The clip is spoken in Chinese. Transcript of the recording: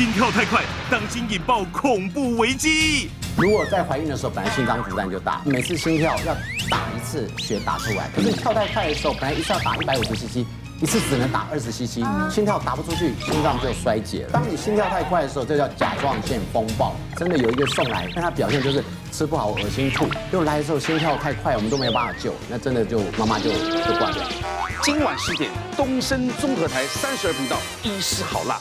心跳太快，当心引爆恐怖危机。如果在怀孕的时候，本来心脏负担就大，每次心跳要打一次血打出来，可是你跳太快的时候，本来一次要打一百五十 cc，一次只能打二十 cc，心跳打不出去，心脏就衰竭了。当你心跳太快的时候，这叫甲状腺风暴。真的有一个送来，但他表现就是吃不好、恶心吐，又来的时候心跳太快，我们都没有办法救，那真的就妈妈就就挂掉。今晚十点，东升综合台三十二频道，医师好辣。